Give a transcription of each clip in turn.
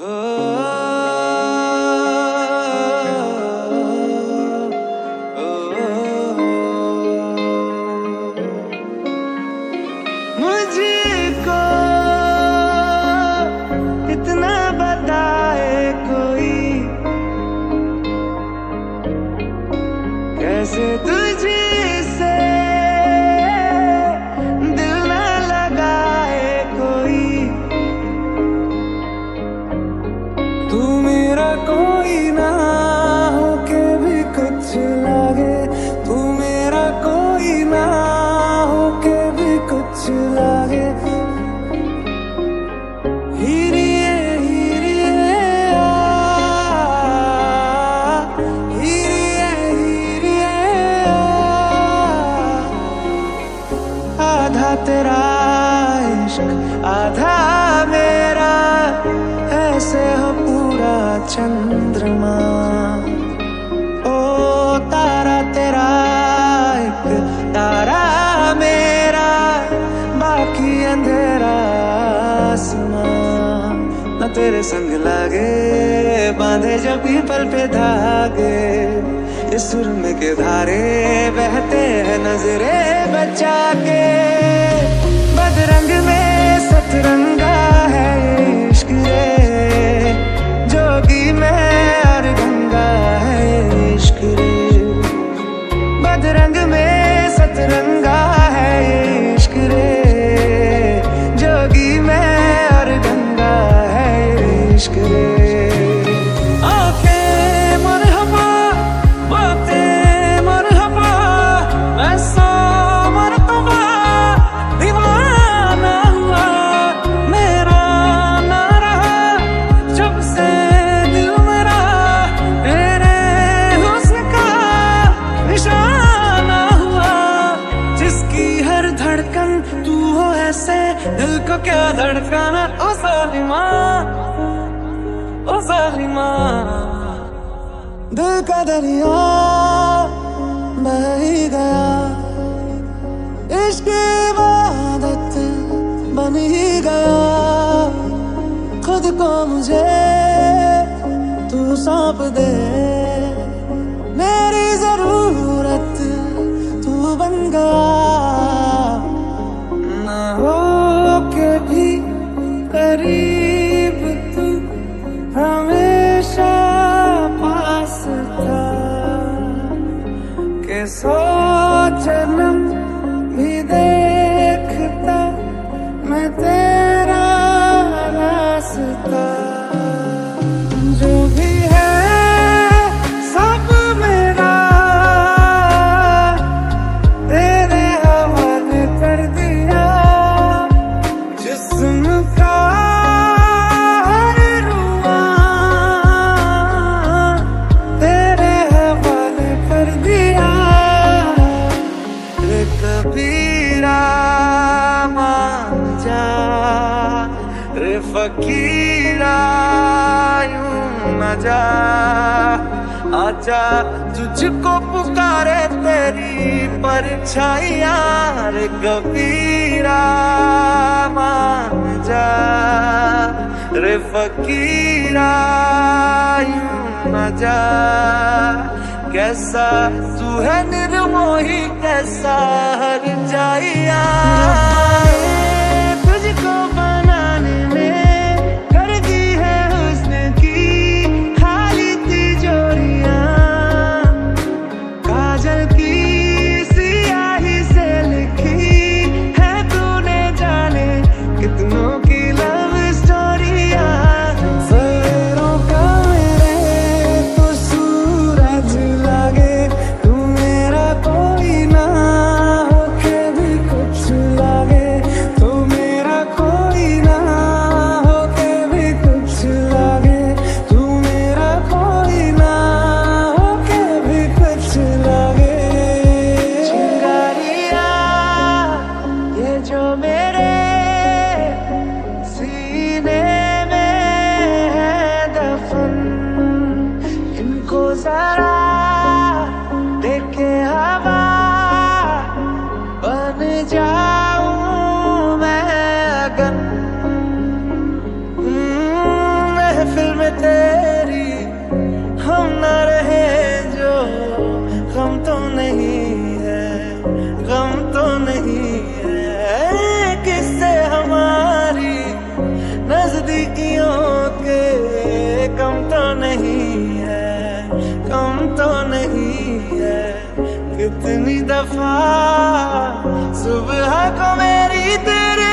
कैसे चंद्रमा। ओ तारा तेरा एक, तारा मेरा, बाकी अंधेरा आसमां। न तेरे संग लागे, बांधे जब पीपल पे धागे। इस सुर में के धारे बहते हैं नजरे बचा के बदरंग में सतरंगा दिल को क्या धड़काना? ओ सालिमा ओ सालिमा। दिल का दरिया बह ही गया। इश्क इबादत बन ही गया। खुद को मुझे तू सौंप दे। के सौ जन्म भी देखता मैं तेरा रास्ता। फकीरा, यूँ न जा। आजा, तुझको पुकारे तेरी परछाइया रे कबीरा मान जा। रे फकीरा, यूँ जा। कैसा तू है निर्मोही, कैसा हर जाइया। inside कितनी दफ़ा सुबह को मेरी तेरे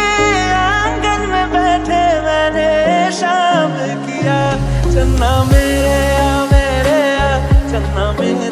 आँगन में बैठे मैंने शाम किया, चन्ना मेरे आ मेरे आ, चन्ना मेरे